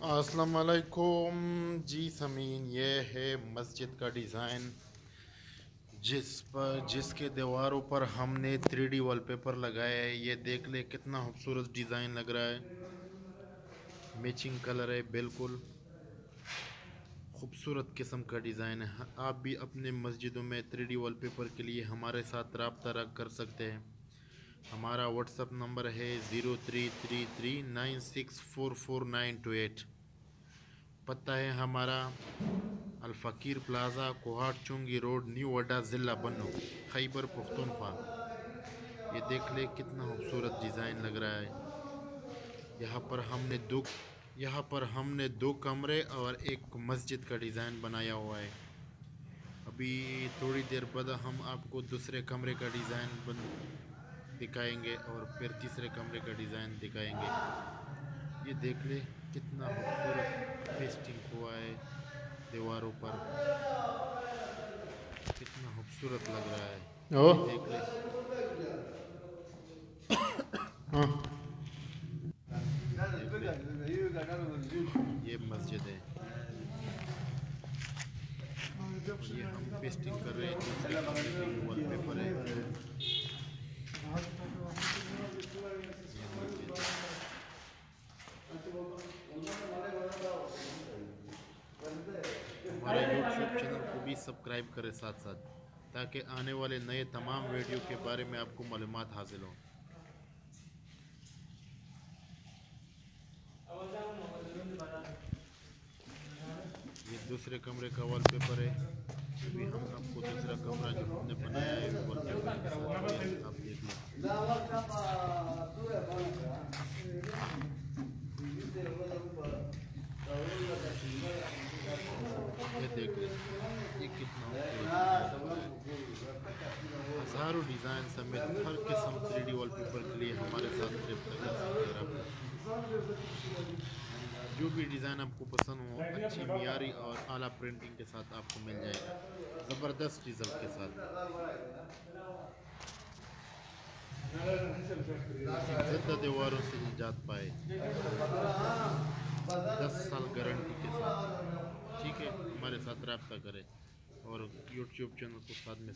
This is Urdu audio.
السلام علیکم۔ جی سمین، یہ ہے مسجد کا ڈیزائن۔ جس پر، جس کے دیواروں پر ہم نے تھری ڈی وال پیپر لگایا ہے یہ دیکھ لے کتنا خوبصورت ڈیزائن لگ رہا ہے۔ میچنگ کلر ہے، بالکل۔ خوبصورت قسم کا ڈیزائن ہے۔ آپ بھی اپنے مسجدوں میں تھری ڈی وال پیپر کے لیے ہمارے ساتھ رابطہ رکھ کر سکتے ہیں۔ ہمارا واٹس اپ نمبر ہے zero three three three nine six four four nine two eight. پتہ ہے ہمارا Alfaqir plaza, Kohat Chungi road, new اڈا ضلع، بنو، خیبر پختونخوا یہ دیکھ لیں کتنا خوبصورت ڈیزائن لگ رہا ہے۔ یہاں پر ہم نے دو، یہاں پر ہم نے دو کمرے اور ایک مسجد کا ڈیزائن بنایا ہوا ہے۔ ابھی تھوڑی دیر بعد ہم آپ کو دوسرے کمرے کا ڈیزائن بن دکھائیں گے اور پھر تیسرے کمرے کا ڈیزائن دکھائیں گے۔ یہ دیکھ لیں کتنا خوبصورت پیسٹنگ ہوا ہے دیواروں پر۔ کتنا خوبصورت لگ رہا ہے۔ دیکھ لیں ہاں۔ یہ مسجد ہے۔ یہ ہم پیسٹنگ کر رہے ہیں۔ دوسرے کمرے کی وال پیپر ہے ہمارے یوٹیوب چینل کو بھی سبسکرائب کریں ساتھ ساتھ، تاکہ آنے والے نئے تمام ویڈیو کے بارے میں آپ کو معلومات حاصل ہوں۔ یہ دوسرے کمرے کا وال پیپر ہے۔ ابھی ہم آپ کو دوسرا کمرہ جو ہم نے بنایا ہے وال پیپر کے ساتھ آپ دیکھ لیں۔ ہزاروں ڈیزائن سمیت ہر قسم تھری ڈی وال پیپر کے لیے ہمارے ساتھ ٹرپ کر سکتے ہیں۔ جو بھی ڈیزائن آپ کو پسند ہو، اچھی معیاری اور اعلیٰ پرنٹنگ کے ساتھ آپ کو مل جائے گا۔ زبردست رزلٹ کے ساتھ۔ زندہ دیواروں سے نجات پائے۔ دس سال گارنٹی کے ساتھ۔ ٹھیک ہے، ہمارے ساتھ رابطہ کرے۔ ютуб нмир